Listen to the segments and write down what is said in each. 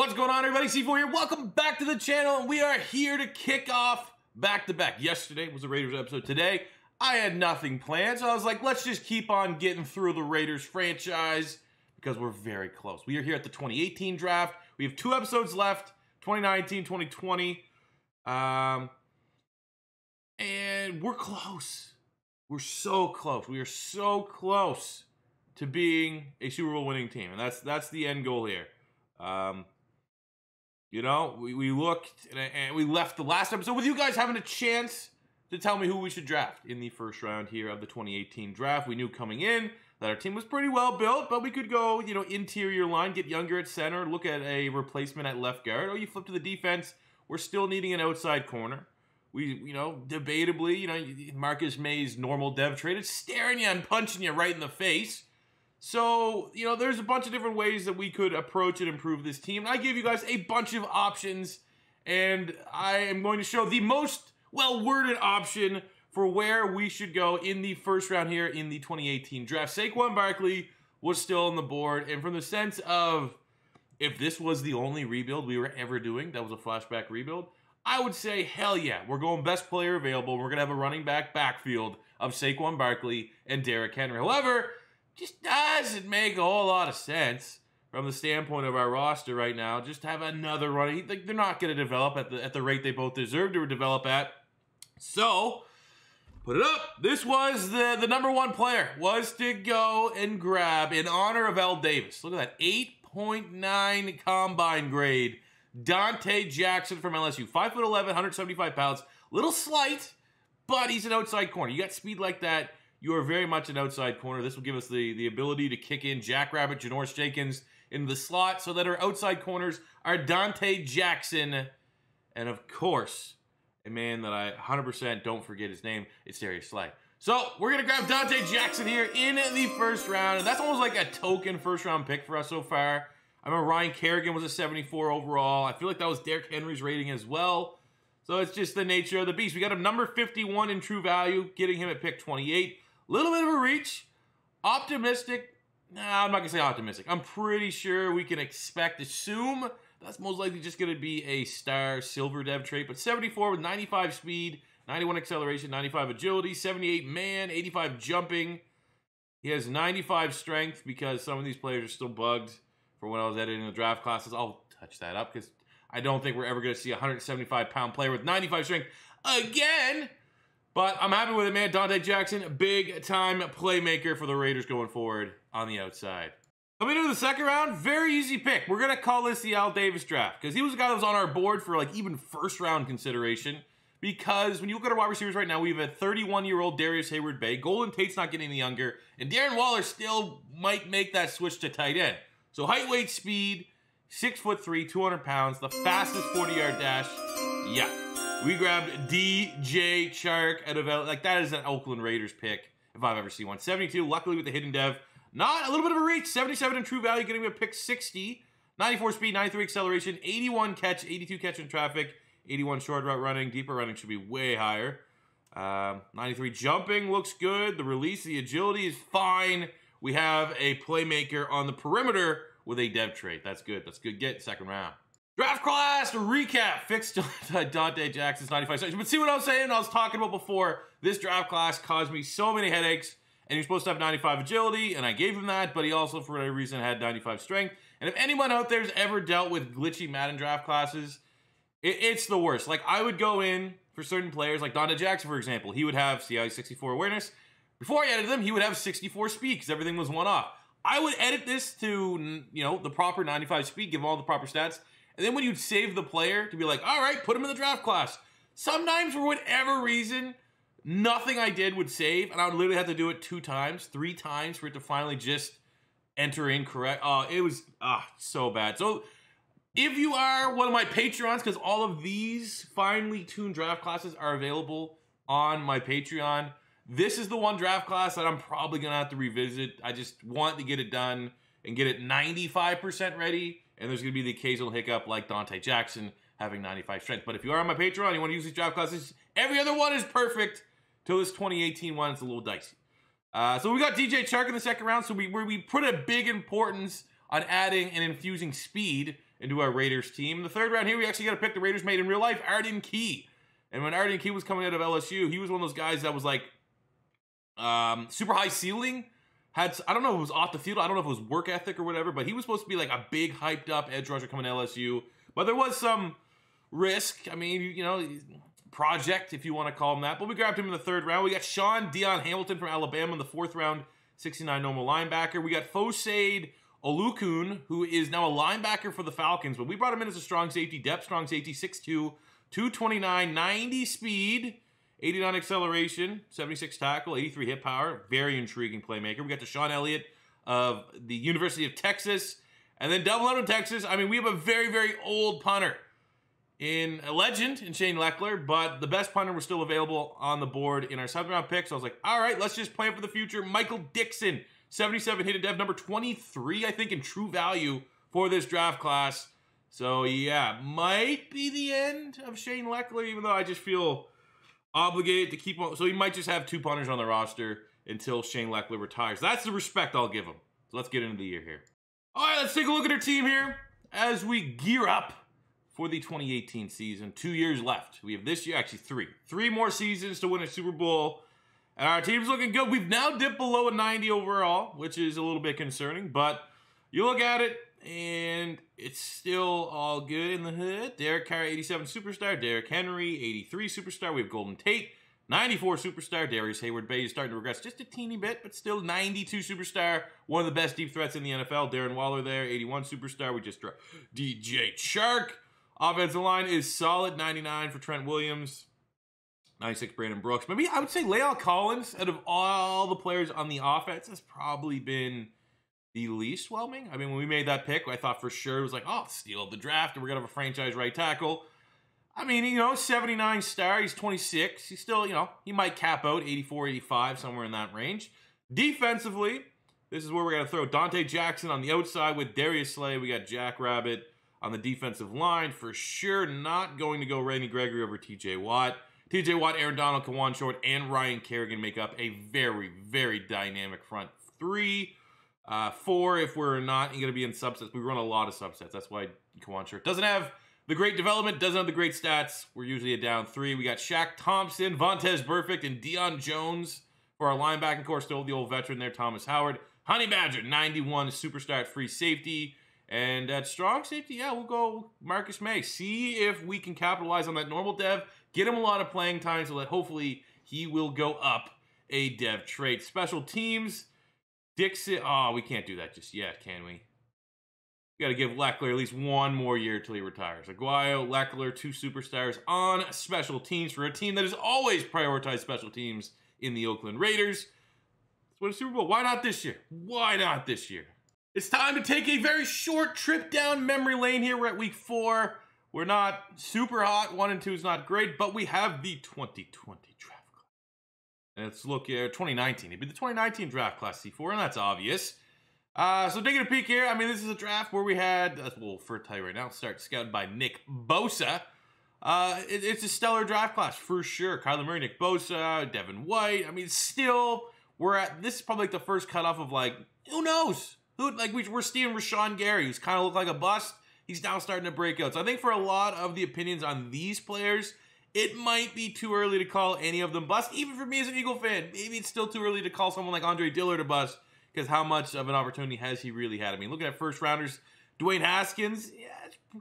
What's going on, everybody? C4 here. Welcome back to the channel, and we are here to kick off back to back. Yesterday was the Raiders episode. Today, I had nothing planned, so I was like, let's just keep on getting through the Raiders franchise because we're very close. We are here at the 2018 draft. We have two episodes left 2019, 2020. Um, and we're close. We're so close. We are so close to being a Super Bowl winning team, and that's that's the end goal here. Um, you know, we, we looked and, we left the last episode with you guys having a chance to tell me who we should draft in the first round here of the 2018 draft. We knew coming in that our team was pretty well built, but we could go, you know, interior line, get younger at center, look at a replacement at left guard, or you flip to the defense. We're still needing an outside corner. We, you know, debatably, you know, Marcus Maye's normal dev trade is staring you and punching you right in the face. So, you know, there's a bunch of different ways that we could approach and improve this team. I gave you guys a bunch of options, and I am going to show the most well worded option for where we should go in the first round here in the 2018 draft. Saquon Barkley was still on the board, and from the sense of if this was the only rebuild we were ever doing, that was a flashback rebuild, I would say, hell yeah, we're going best player available. We're going to have a running back backfield of Saquon Barkley and Derrick Henry. However, just doesn't make a whole lot of sense from the standpoint of our roster right now. Just have another running. They're not going to develop at the at the rate they both deserve to develop at. So, put it up. This was the the number one player was to go and grab in honor of Al Davis. Look at that, eight point nine combine grade. Donte Jackson from LSU, five foot 11, 175 pounds, little slight, but he's an outside corner. You got speed like that you are very much an outside corner. This will give us the, the ability to kick in Jackrabbit, Janoris Jenkins in the slot so that our outside corners are Donte Jackson. And of course, a man that I 100% don't forget his name, it's Darius Slay. So we're going to grab Donte Jackson here in the first round. And that's almost like a token first round pick for us so far. I remember Ryan Kerrigan was a 74 overall. I feel like that was Derrick Henry's rating as well. So it's just the nature of the beast. We got him number 51 in true value, getting him at pick 28. Little bit of a reach. Optimistic. Nah, I'm not going to say optimistic. I'm pretty sure we can expect, assume that's most likely just going to be a star silver dev trait. But 74 with 95 speed, 91 acceleration, 95 agility, 78 man, 85 jumping. He has 95 strength because some of these players are still bugged for when I was editing the draft classes. I'll touch that up because I don't think we're ever going to see a 175 pound player with 95 strength again. But I'm happy with it, man. Donte Jackson, big time playmaker for the Raiders going forward on the outside. Coming into the second round, very easy pick. We're going to call this the Al Davis draft because he was a guy that was on our board for like even first round consideration. Because when you look at our wide receivers right now, we have a 31 year old Darrius Heyward-Bey. Golden Tate's not getting any younger. And Darren Waller still might make that switch to tight end. So height, weight, speed, six foot three, 200 pounds, the fastest 40 yard dash. Yeah. We grabbed DJ Chark out of like that is an Oakland Raiders pick if I've ever seen one. 72, luckily with the hidden dev. Not a little bit of a reach. 77 in true value, getting me a pick 60. 94 speed, 93 acceleration, 81 catch, 82 catch in traffic, 81 short route running. Deeper running should be way higher. Um, 93 jumping looks good. The release, the agility is fine. We have a playmaker on the perimeter with a dev trait. That's good. That's good. Get second round. Draft class recap. Fixed Donte Jackson's 95 seconds. But see what I was saying? I was talking about before. This draft class caused me so many headaches. And he's supposed to have 95 agility, and I gave him that, but he also, for whatever reason, had 95 strength. And if anyone out there's ever dealt with glitchy Madden draft classes, it, it's the worst. Like, I would go in for certain players, like Donte Jackson, for example. He would have, CI 64 awareness? Before I edited them, he would have 64 speed because everything was one off. I would edit this to, you know, the proper 95 speed, give him all the proper stats, and then when you'd save the player to be like, all right, put him in the draft class. Sometimes for whatever reason, nothing I did would save, and I would literally have to do it two times, three times for it to finally just enter in correct. Oh, it was ah so bad. So if you are one of my Patreons, because all of these finely tuned draft classes are available on my Patreon, this is the one draft class that I'm probably gonna have to revisit. I just want to get it done and get it 95% ready and there's going to be the occasional hiccup like Donte Jackson having 95 strength. But if you are on my Patreon, you want to use these draft classes, every other one is perfect. Till this 2018 one, it's a little dicey. Uh, so we got DJ Chark in the second round. So we we put a big importance on adding and infusing speed into our Raiders team. The third round here, we actually got to pick the Raiders made in real life, Arden Key. And when Arden Key was coming out of LSU, he was one of those guys that was like um, super high ceiling. Had I don't know if it was off the field, I don't know if it was work ethic or whatever, but he was supposed to be like a big hyped up edge rusher coming to LSU. But there was some risk. I mean, you know, project if you want to call him that. But we grabbed him in the third round. We got Shaun Dion Hamilton from Alabama in the fourth round, 69 normal linebacker. We got Foyesade Oluokun, who is now a linebacker for the Falcons, but we brought him in as a strong safety, depth strong safety, 6'2, 229, 90 speed, 89 acceleration, 76 tackle, 83 hit power. Very intriguing playmaker. We got DeShon Elliott of the University of Texas. And then double of Texas. I mean, we have a very, very old punter in a legend in Shane Lechler, but the best punter was still available on the board in our seventh round pick. So I was like, all right, let's just plan for the future. Michael Dickson, 77 hit a dev, number 23, I think, in true value for this draft class. So yeah, might be the end of Shane Lechler, even though I just feel obligated to keep on. So he might just have two punters on the roster until Shane Lechler retires. That's the respect I'll give him. So let's get into the year here. All right, let's take a look at our team here as we gear up for the 2018 season. Two years left. We have this year, actually three. Three more seasons to win a Super Bowl. And our team's looking good. We've now dipped below a 90 overall, which is a little bit concerning. But you look at it, and it's still all good in the hood. Derek Carr, 87 superstar. Derrick Henry, 83 superstar. We have Golden Tate, 94 superstar. Darrius Heyward-Bey is starting to regress just a teeny bit, but still 92 superstar. One of the best deep threats in the NFL. Darren Waller there, 81 superstar. We just dropped DJ Chark. Offensive line is solid, 99 for Trent Williams. 96 Brandon Brooks. Maybe I would say La'el Collins, out of all the players on the offense, has probably been the least whelming. I mean, when we made that pick, I thought for sure it was like, oh, steal the draft, and we're gonna have a franchise right tackle. I mean, you know, 79 star, he's 26. He's still, you know, he might cap out 84, 85, somewhere in that range. Defensively, this is where we're gonna throw Donte Jackson on the outside with Darius Slay. We got Jack Rabbit on the defensive line. For sure, not going to go Randy Gregory over TJ Watt. TJ Watt, Aaron Donald, Kawann Short, and Ryan Kerrigan make up a very, very dynamic front three. Uh, four, if we're not going to be in subsets, we run a lot of subsets. That's why Kawann Short doesn't have the great development, doesn't have the great stats. We're usually a down three. We got Shaq Thompson, Vontaze Burfict, and Deion Jones for our linebacking core. Still the old veteran there, Thomas Howard. Honey Badger, 91, superstar free safety. And at strong safety, yeah, we'll go Marcus Maye. See if we can capitalize on that normal dev get him a lot of playing time so that hopefully he will go up a dev trait. Special teams, Dickson. Oh, we can't do that just yet, can we? We got to give Lechler at least one more year till he retires. Aguayo, Lechler, two superstars on special teams for a team that has always prioritized special teams in the Oakland Raiders. Win a Super Bowl. Why not this year? Why not this year? It's time to take a very short trip down memory lane here. We're at week four. We're not super hot. One and two is not great, but we have the 2020 draft class. And let's look here. 2019. It'd be the 2019 draft class C4, and that's obvious. Uh, so taking a peek here, I mean, this is a draft where we had, uh, well, for tell right now, start scouted by Nick Bosa. Uh, it, it's a stellar draft class for sure. Kyler Murray, Nick Bosa, Devin White. I mean, still, we're at, this is probably like the first cutoff of like, who knows? Who, like, we, we're seeing Rashan Gary, who's kind of looked like a bust he's now starting to break out. So I think for a lot of the opinions on these players, it might be too early to call any of them bust. Even for me as an Eagle fan, maybe it's still too early to call someone like Andre Dillard a bust because how much of an opportunity has he really had? I mean, looking at first rounders, Dwayne Haskins, yeah,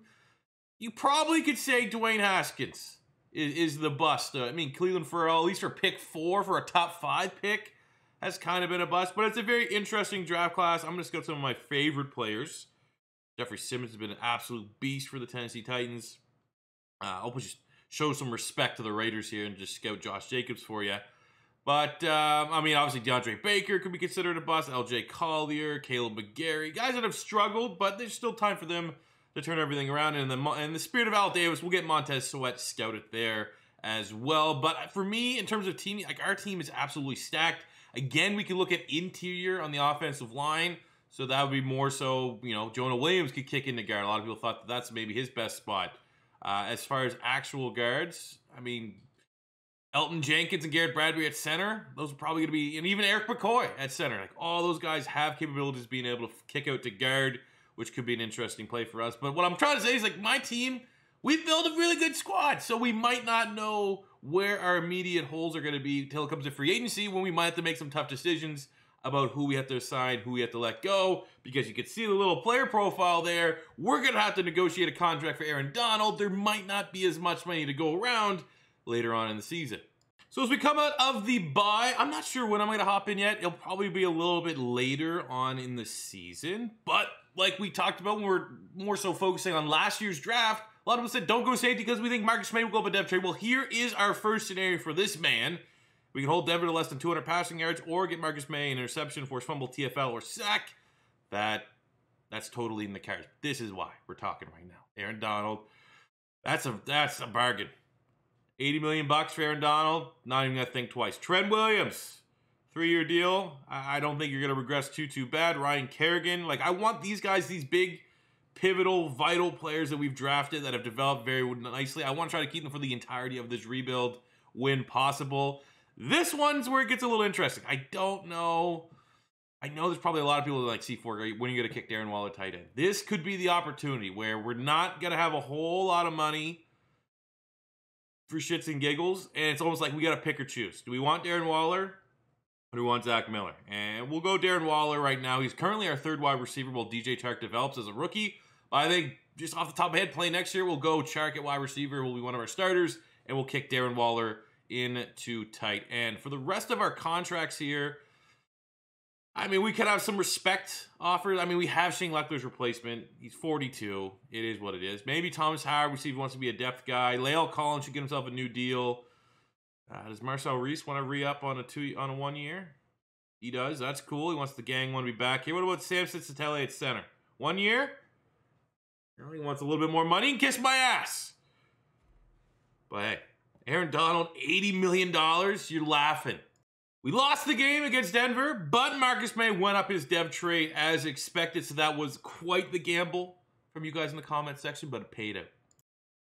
you probably could say Dwayne Haskins is, is the bust. Uh, I mean, Clelin Ferrell, at least for pick four for a top five pick, has kind of been a bust, but it's a very interesting draft class. I'm going to scout some of my favorite players. Jeffrey Simmons has been an absolute beast for the Tennessee Titans. Uh, just show some respect to the Raiders here and just scout Josh Jacobs for you. But, um, I mean, obviously DeAndre Baker could be considered a bust. LJ Collier, Kaleb McGary. Guys that have struggled, but there's still time for them to turn everything around. And in the, in the spirit of Al Davis, we'll get Montez Sweat scouted there as well. But for me, in terms of team, like our team is absolutely stacked. Again, we can look at interior on the offensive line. So that would be more so, you know, Jonah Williams could kick into guard. A lot of people thought that that's maybe his best spot. Uh, as far as actual guards, I mean, Elgton Jenkins and Garrett Bradbury at center, those are probably going to be, and even Erik McCoy at center. Like all those guys have capabilities being able to kick out to guard. which could be an interesting play for us. But what I'm trying to say is like my team, we built a really good squad, so we might not know where our immediate holes are going to be until it comes to free agency when we might have to make some tough decisions about who we have to assign, who we have to let go, because you can see the little player profile there. We're going to have to negotiate a contract for Aaron Donald. There might not be as much money to go around later on in the season. So as we come out of the bye, I'm not sure when I'm going to hop in yet. It'll probably be a little bit later on in the season. But like we talked about when we're more so focusing on last year's draft, a lot of us said don't go safety because we think Marcus Maye will go up a dev trade. Well, here is our first scenario for this man. We can hold Denver to less than 200 passing yards or get Marcus Maye an interception, force fumble, TFL, or sack. That that's totally in the cards. This is why we're talking right now. Aaron Donald. That's a that's a bargain. 80 million bucks for Aaron Donald. Not even gonna think twice. Trent Williams. Three-year deal. I, I don't think you're gonna regress too too bad. Ryan Kerrigan. Like I want these guys, these big pivotal, vital players that we've drafted that have developed very nicely. I want to try to keep them for the entirety of this rebuild when possible. This one's where it gets a little interesting. I don't know. I know there's probably a lot of people that like C4 when are you going to kick Darren Waller tight end. This could be the opportunity where we're not going to have a whole lot of money for shits and giggles, and it's almost like we got to pick or choose. Do we want Darren Waller or do we want Zach Miller? And we'll go Darren Waller right now. He's currently our third wide receiver while DJ Chark develops as a rookie. I think just off the top of my head, play next year, we'll go Chark at wide receiver, will be one of our starters, and we'll kick Darren Waller into tight end. For the rest of our contracts here, I mean, we could have some respect offered. I mean, we have Shane Lechler's replacement. He's 42. It is what it is. Maybe Thomas Howard, we see if he wants to be a depth guy. La'el Collins should get himself a new deal. Uh, does Marcel Reese want to re-up on a two on a one year? He does. That's cool. He wants the gang want to be back here. What about Samson Satele at center? One year? He wants a little bit more money and kiss my ass. But hey, Aaron Donald, $80 million? You're laughing. We lost the game against Denver, but Marcus Maye went up his dev trade as expected, so that was quite the gamble from you guys in the comment section, but it paid out.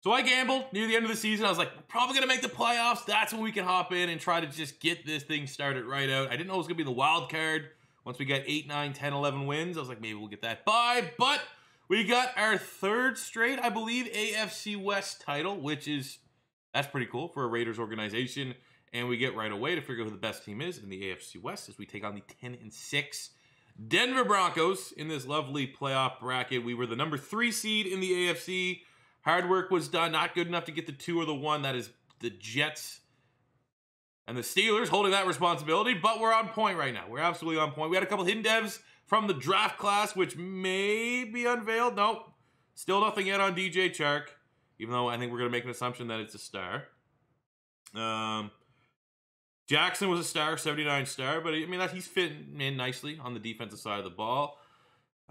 So I gambled near the end of the season. I was like, probably going to make the playoffs. That's when we can hop in and try to just get this thing started right out. I didn't know it was going to be the wild card. Once we got 8, 9, 10, 11 wins, I was like, maybe we'll get that bye. But we got our third straight, I believe, AFC West title, which is that's pretty cool for a Raiders organization. And we get right away to figure out who the best team is in the AFC West as we take on the 10 and 6 Denver Broncos in this lovely playoff bracket. We were the number three seed in the AFC. Hard work was done, not good enough to get the two or the one. That is the Jets and the Steelers holding that responsibility, but we're on point right now. We're absolutely on point. We had a couple hidden devs from the draft class, which may be unveiled. Nope. Still nothing yet on DJ Chark even though I think we're going to make an assumption that it's a star. Um, Jackson was a star, 79 star, but I mean, that he's fitting in nicely on the defensive side of the ball.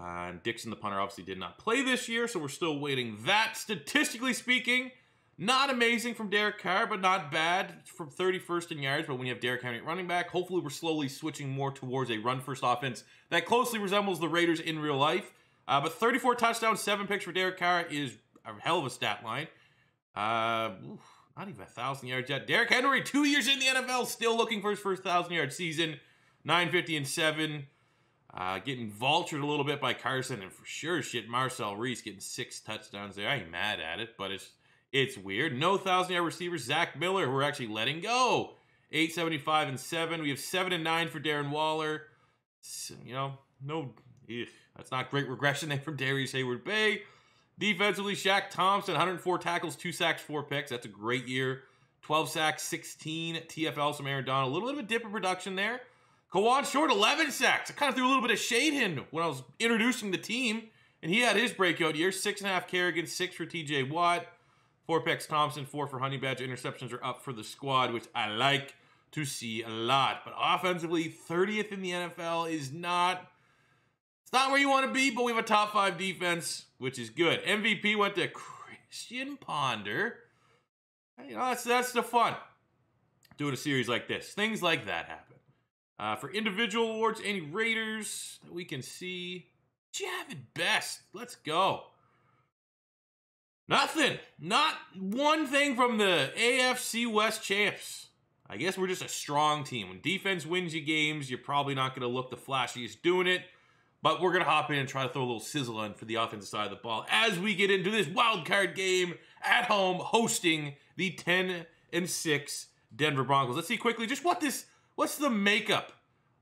Uh, and Dickson, the punter, obviously did not play this year, so we're still waiting that. Statistically speaking, not amazing from Derek Carr, but not bad from 31st in yards. But when you have Derrick Henry at running back, hopefully we're slowly switching more towards a run-first offense that closely resembles the Raiders in real life. Uh, but 34 touchdowns, 7 picks for Derek Carr is a hell of a stat line. Uh, oof, not even a thousand yards yet. Derrick Henry, two years in the NFL, still looking for his first thousand yard season. 950 and 7. Uh, getting vultured a little bit by Carson, and for sure, shit, Marcel Reese getting six touchdowns there. I ain't mad at it, but it's it's weird. No thousand yard receivers. Zach Miller, who we're actually letting go. 875 and 7. We have 7 and 9 for Darren Waller. So, you know, no, ugh, that's not great regression there from Darrius Heyward-Bey. Defensively, Shaq Thompson, 104 tackles, 2 sacks, 4 picks. That's a great year. 12 sacks, 16 TFLs from Aaron Donald. A little bit of a dip in production there. Kawann Short, 11 sacks. I kind of threw a little bit of shade in when I was introducing the team. And he had his breakout year. Six and a half Kerrigan, six for TJ Watt, four picks Thompson, four for Honey Badger. Interceptions are up for the squad, which I like to see a lot. But offensively, 30th in the NFL is not it's not where you want to be, but we have a top five defense, which is good. MVP went to Christian Ponder. You know, that's that's the fun. Doing a series like this. Things like that happen. Uh, for individual awards, any Raiders that we can see? Jahvid Best. Let's go. Nothing. Not one thing from the AFC West champs. I guess we're just a strong team. When defense wins you games, you're probably not going to look the flashiest doing it. But we're going to hop in and try to throw a little sizzle in for the offensive side of the ball as we get into this wild card game at home hosting the 10 and 6 Denver Broncos. Let's see quickly just what this what's the makeup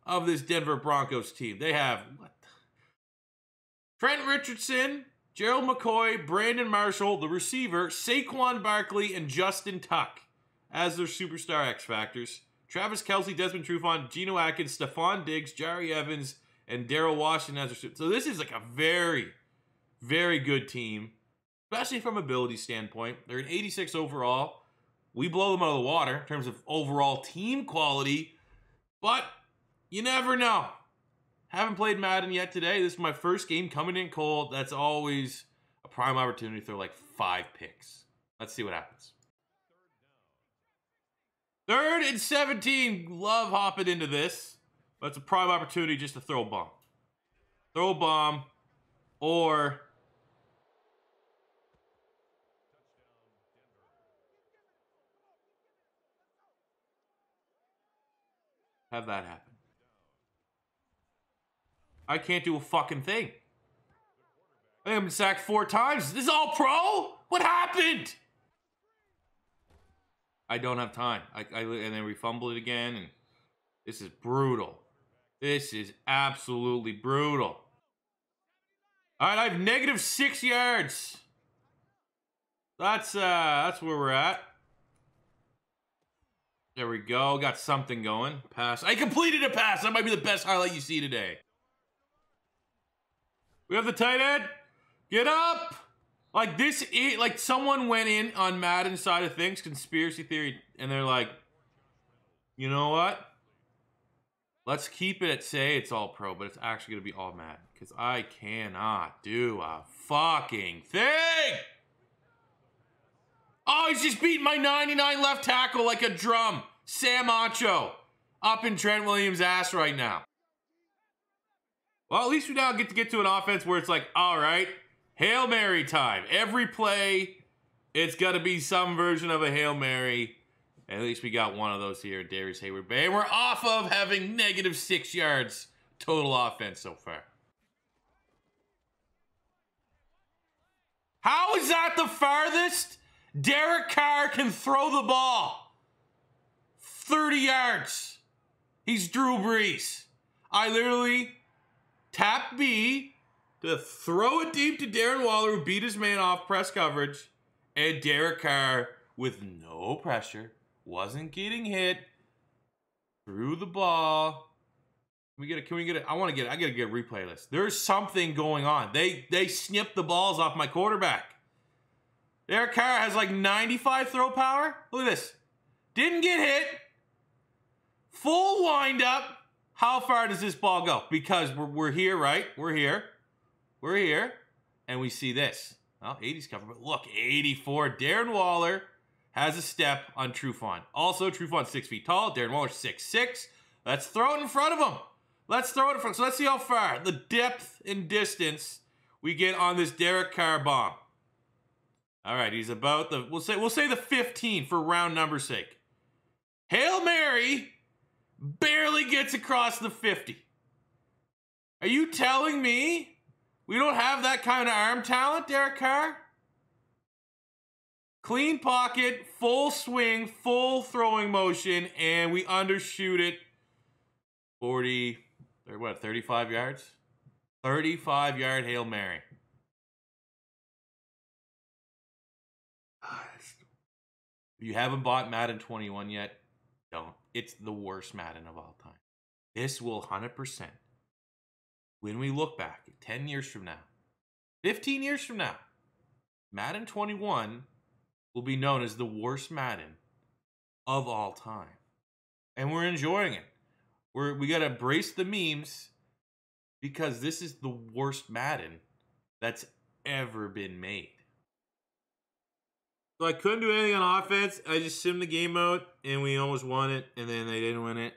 of this Denver Broncos team. They have what? Trent Richardson, Gerald McCoy, Brandon Marshall, the receiver, Saquon Barkley, and Justin Tuck as their superstar X Factors. Travis Kelce, Desmond Trufant, Geno Atkins, Stefon Diggs, Jahri Evans, and Daryl Washington as their So this is like a very, very good team, especially from ability standpoint. They're an 86 overall. We blow them out of the water in terms of overall team quality, but you never know. Haven't played Madden yet today. This is my first game coming in cold. That's always a prime opportunity to throw like five picks. Let's see what happens. Third and 17. Love hopping into this. But it's a prime opportunity just to throw a bomb. Throw a bomb or have that happen. I can't do a fucking thing. I am sacked four times. This is all pro? What happened? I don't have time. I, I and then we fumble it again, and this is brutal. This is absolutely brutal. All right, I have negative six yards. That's uh, that's where we're at. There we go. Got something going. Pass. I completed a pass. That might be the best highlight you see today. We have the tight end. Get up. Like this, is like someone went in on Madden side of things, conspiracy theory, and they're like, you know what? Let's keep it say it's all pro, but it's actually gonna be all Madden because I cannot do a fucking thing. Oh, he's just beating my 99 left tackle like a drum. Sam Acho up in Trent Williams' ass right now. Well, at least we now get to get to an offense where it's like, all right, Hail Mary time. Every play, it's got to be some version of a Hail Mary. At least we got one of those here at Darrius Heyward-Bey. We're off of having negative six yards total offense so far. How is that the farthest Derek Carr can throw the ball? 30 yards. He's Drew Brees. I literally tap B, to throw it deep to Darren Waller, who beat his man off press coverage, and Derek Carr with no pressure, wasn't getting hit, threw the ball. Can we get it? Can we get it? I want to get it. I gotta get a replay list. There's something going on. They they snipped the balls off my quarterback. Derek Carr has like 95 throw power. Look at this. Didn't get hit. Full windup. How far does this ball go? Because we're, we're here, right? We're here. We're here, and we see this. Well, 80's covered, but look, 84. Darren Waller has a step on Trufant. Also, Trufant six feet tall. Darren Waller six six. Let's throw it in front of him. Let's throw it in front. So let's see how far the depth and distance we get on this Derek Carr bomb. All right, he's about the we'll say we'll say the 15 for round number's sake. Hail Mary barely gets across the 50. Are you telling me we don't have that kind of arm talent, Derek Carr. Clean pocket, full swing, full throwing motion, and we undershoot it 40, or what, 35 yards? 35 yard Hail Mary. If you haven't bought Madden 21 yet, don't. It's the worst Madden of all time. This will 100% when we look back 10 years from now, 15 years from now, Madden 21 will be known as the worst Madden of all time. And we're enjoying it. We're, we got to embrace the memes because this is the worst Madden that's ever been made. So I couldn't do anything on offense. I just simmed the game out and we almost won it and then they didn't win it.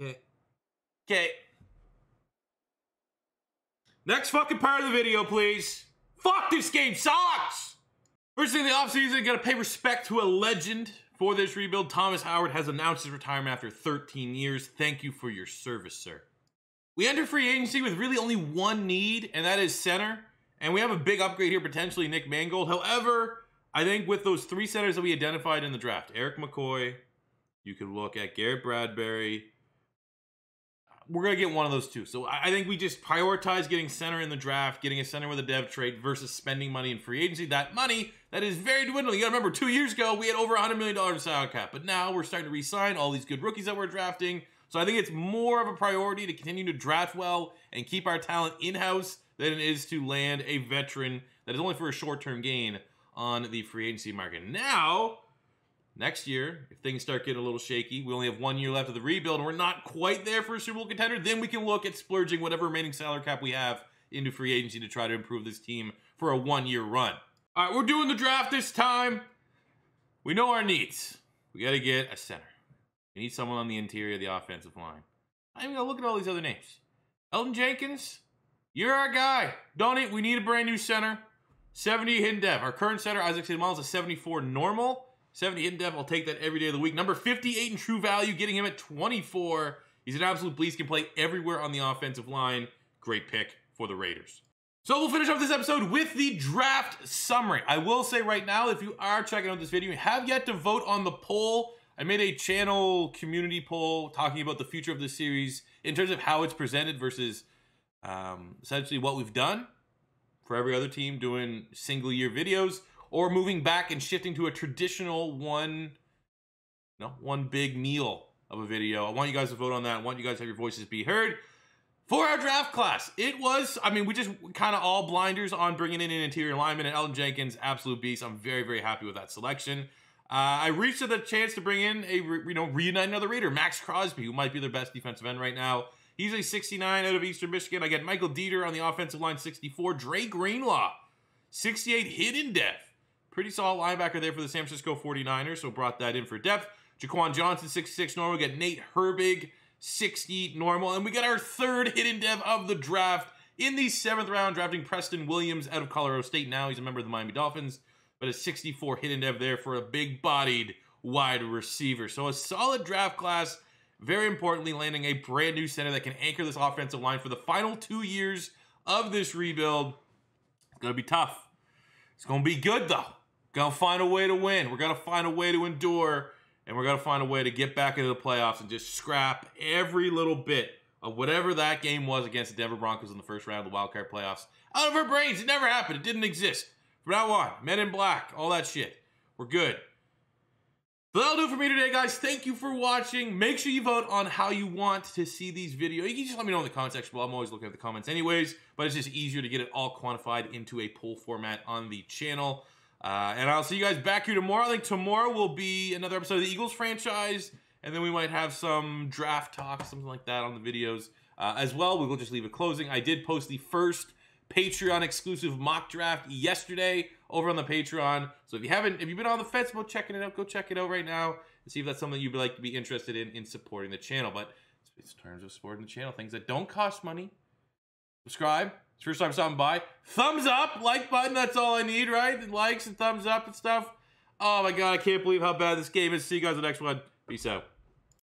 Okay. Okay. Next fucking part of the video, please. Fuck, this game sucks! First thing in the offseason, gotta pay respect to a legend for this rebuild. Thomas Howard has announced his retirement after 13 years. Thank you for your service, sir. We enter free agency with really only one need, and that is center. And we have a big upgrade here, potentially Nick Mangold. However, I think with those three centers that we identified in the draft, Erik McCoy, you could look at Garrett Bradbury. We're going to get one of those two. So I think we just prioritize getting center in the draft, getting a center with a dev trade versus spending money in free agency. That money, that is very dwindling. You got to remember, two years ago, we had over $100 million in salary cap. But now we're starting to re-sign all these good rookies that we're drafting. So I think it's more of a priority to continue to draft well and keep our talent in-house than it is to land a veteran that is only for a short-term gain on the free agency market. Now, next year, if things start getting a little shaky, we only have one year left of the rebuild, and we're not quite there for a Super Bowl contender, then we can look at splurging whatever remaining salary cap we have into free agency to try to improve this team for a one-year run. All right, we're doing the draft this time. We know our needs. We got to get a center. We need someone on the interior of the offensive line. I mean, look at all these other names. Elgton Jenkins, you're our guy. Don't it? We need a brand new center. 70 hidden dev. Our current center, Isaac St. Is 74 normal. 70 hidden Depth. I'll take that every day of the week. Number 58 in true value, getting him at 24. He's an absolute beast, can play everywhere on the offensive line. Great pick for the Raiders. So we'll finish off this episode with the draft summary. I will say right now, if you are checking out this video, you have yet to vote on the poll. I made a channel community poll talking about the future of this series in terms of how it's presented versus um, essentially what we've done for every other team doing single year videos or moving back and shifting to a traditional one, no, one big meal of a video. I want you guys to vote on that. I want you guys to have your voices be heard. For our draft class, it was, I mean, we just kind of all blinders on bringing in an interior lineman and Elgton Jenkins, absolute beast. I'm very, very happy with that selection. Uh, I reached the chance to bring in a, you know, reunite another reader, Maxx Crosby, who might be their best defensive end right now. He's a 69 out of Eastern Michigan. I get Michael Deiter on the offensive line, 64. Dre Greenlaw, 68 hidden depth. Pretty solid linebacker there for the San Francisco 49ers, so brought that in for depth. Jaquan Johnson, 66 normal. We got Nate Herbig, 60 normal. And we got our third hidden dev of the draft in the seventh round, drafting Preston Williams out of Colorado State. Now he's a member of the Miami Dolphins, but a 64 hidden dev there for a big bodied wide receiver. So a solid draft class very importantly, landing a brand new center that can anchor this offensive line for the final two years of this rebuild. It's going to be tough. It's going to be good, though. To find a way to win. We're to find a way to endure, and we're to find a way to get back into the playoffs and just scrap every little bit of whatever that game was against the Denver Broncos in the first round of the wildcard playoffs out of our brains. It never happened. It didn't exist. From now on, Men in Black, all that shit. We're good. But that'll do for me today, guys. Thank you for watching. Make sure you vote on how you want to see these videos. You can just let me know in the comment section below. I'm always looking at the comments anyways, but it's just easier to get it all quantified into a poll format on the channel. Uh, and I'll see you guys back here tomorrow. I think tomorrow will be another episode of the Eagles franchise, and then we might have some draft talk, something like that on the videos. Uh, as well, we will just leave a closing. I did post the first Patreon exclusive mock draft yesterday over on the Patreon. So if you haven't, if you've been on the fence about checking it out, go check it out right now and see if that's something you'd like to be interested in in supporting the channel. But it's terms of supporting the channel, things that don't cost money. Subscribe. It's first time stopping by. Thumbs up, like button. That's all I need, right? Likes and thumbs up and stuff. Oh my god, I can't believe how bad this game is. See you guys in the next one. Peace out.